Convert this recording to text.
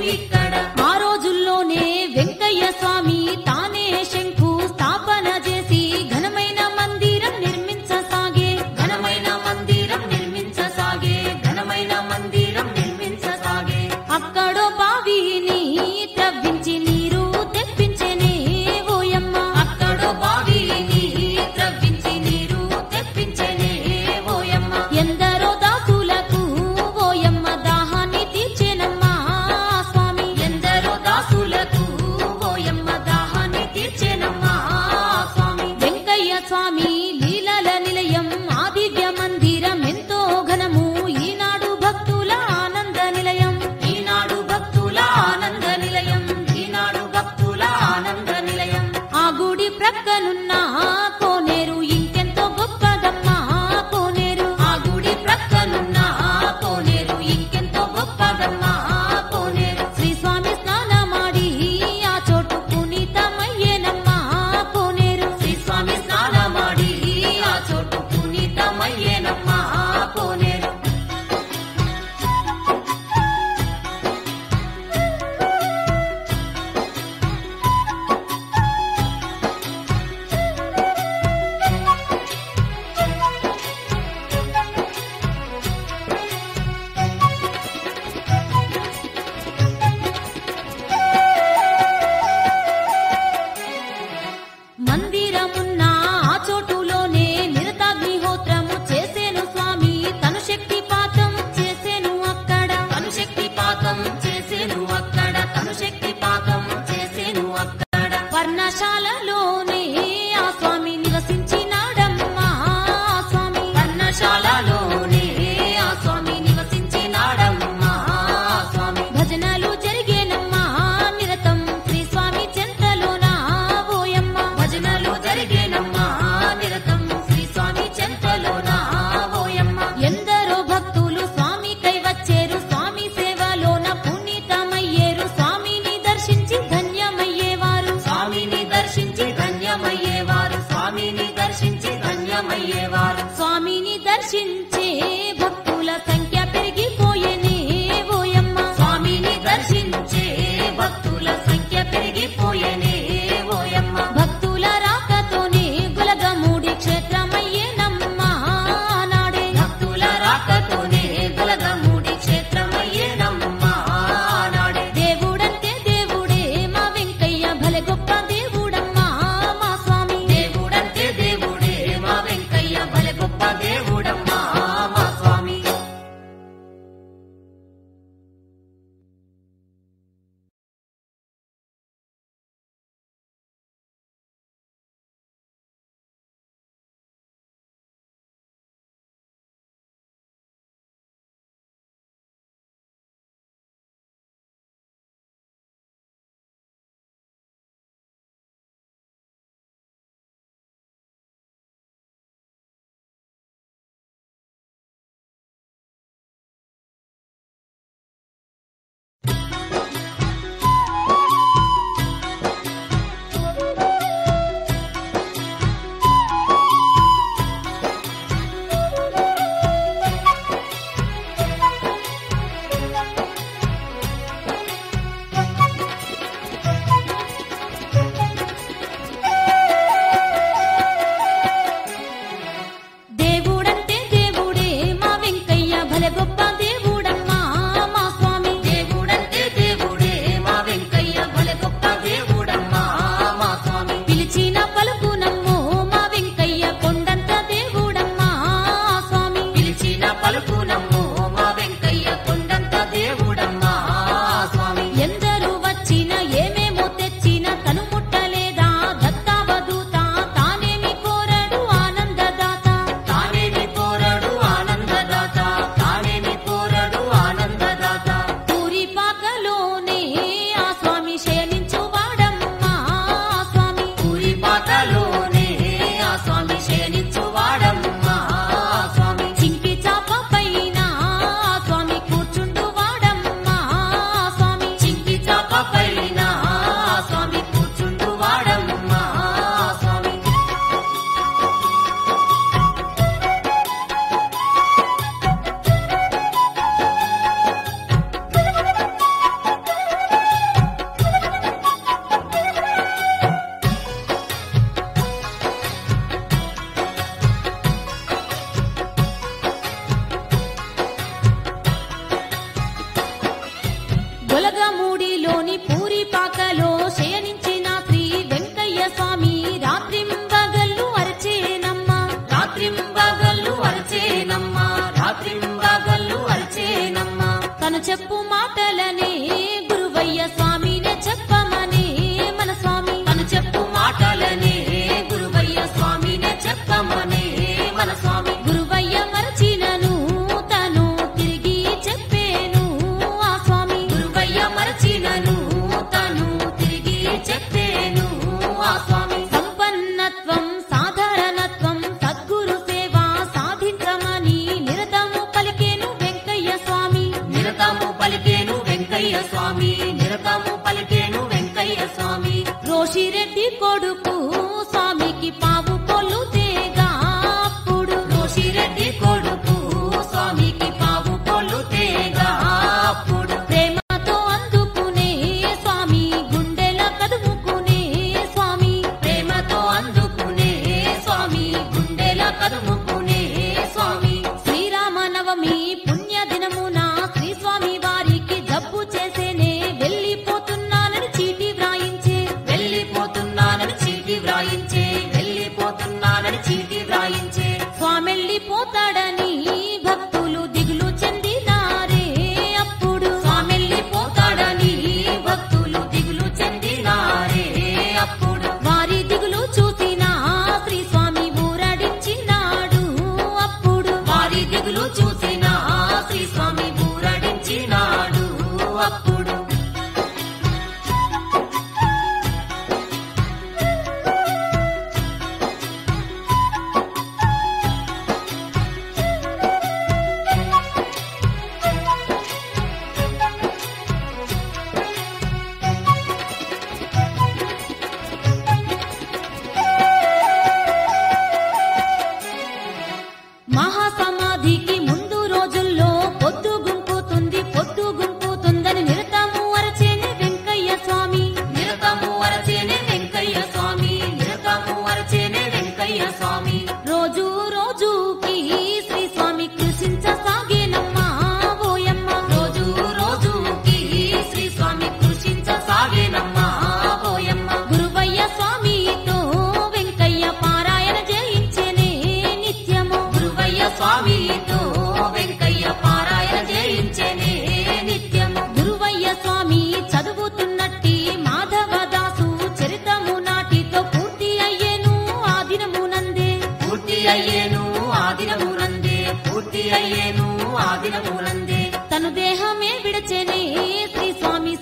pública. కనున్నా స్వామిని స్వామి రోజు తను దేహమే విడచెనే శ్రీ స్వామి